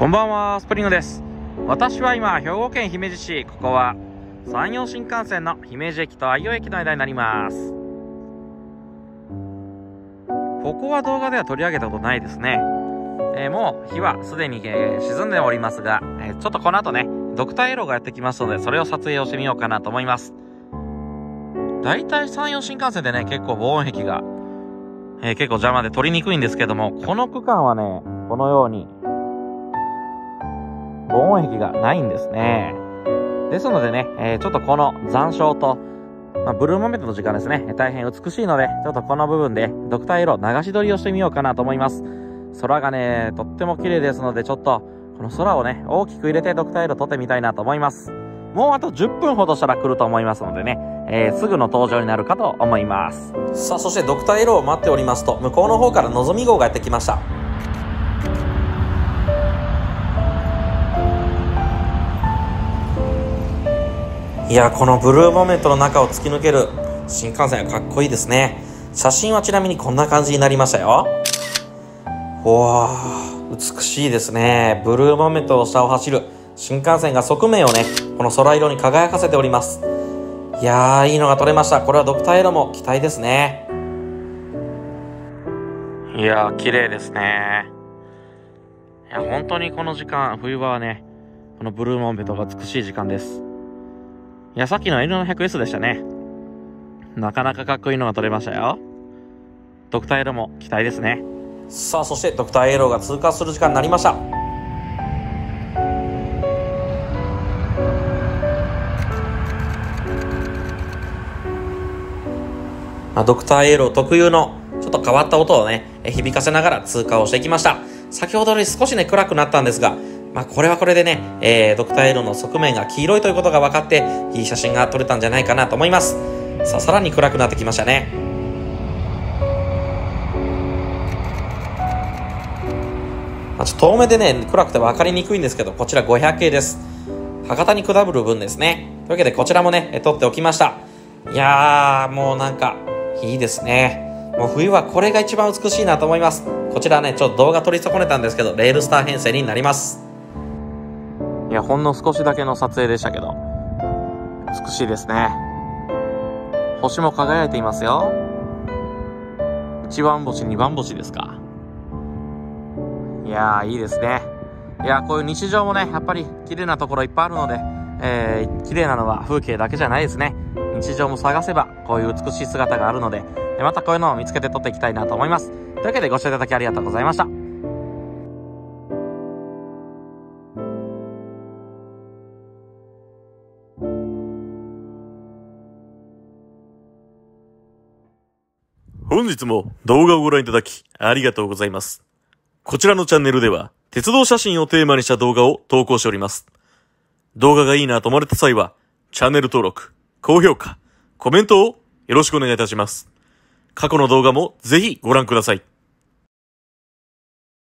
こんばんは、スプリングです。私は今、兵庫県姫路市、ここは、山陽新幹線の姫路駅と愛用駅の間になります。ここは動画では取り上げたことないですね。えーもう日はすでに、えー沈んでおりますが、えーちょっとこの後ね、ドクターイエローがやってきますので、それを撮影をしてみようかなと思います。大体山陽新幹線でね、結構防音壁が、え結構邪魔で撮りにくいんですけども、この区間はね、このように、防音壁がないんですね。ですのでね、えーちょっとこの残照と、まあ、ブルーモメントの時間ですね、大変美しいので、ちょっとこの部分でドクターイエロー流し撮りをしてみようかなと思います。空がね、とっても綺麗ですので、ちょっと、この空をね、大きく入れてドクターイエロー撮ってみたいなと思います。もうあと10分ほどしたら来ると思いますのでね、えーすぐの登場になるかと思います。さあ、そしてドクターイエローを待っておりますと、向こうの方からのぞみ号がやってきました。いや、このブルーモメントの中を突き抜ける新幹線はかっこいいですね。写真はちなみにこんな感じになりましたよ。わあ、美しいですね。ブルーモメントの下を走る新幹線が側面をね、この空色に輝かせております。いやー、いいのが撮れました。これはドクターエロも期待ですね。いやー、綺麗ですね。いや、本当にこの時間、冬場はね、このブルーモンベトが美しい時間です。いや、さっきの L700S でしたね。なかなかかっこいいのが撮れましたよ。ドクターエローも期待ですね。さあ、そしてドクターエローが通過する時間になりました。まあ、ドクターイエロー特有のちょっと変わった音をね、響かせながら通過をしてきました。先ほどより少しね、暗くなったんですが、まあ、これはこれでね、えー、ドクターイエローの側面が黄色いということが分かって、いい写真が撮れたんじゃないかなと思います。さあ、さらに暗くなってきましたね。まあ、ちょっと遠目でね、暗くて分かりにくいんですけど、こちら500系です。博多に下る分ですね。というわけで、こちらもね、撮っておきました。いやー、もうなんか、いいですね。もう冬はこれが一番美しいなと思います。こちらね、ちょっと動画撮り損ねたんですけど、レールスター編成になります。いや、ほんの少しだけの撮影でしたけど、美しいですね。星も輝いていますよ。一番星、二番星ですか。いやー、いいですね。いや、こういう日常もね、やっぱり綺麗なところいっぱいあるので、えー、綺麗なのは風景だけじゃないですね。日常も探せば、こういう美しい姿があるので、またこういうのを見つけて撮っていきたいなと思います。というわけでご視聴いただきありがとうございました。本日も動画をご覧いただきありがとうございます。こちらのチャンネルでは鉄道写真をテーマにした動画を投稿しております。動画がいいなと思われた際はチャンネル登録、高評価、コメントをよろしくお願いいたします。過去の動画もぜひご覧ください。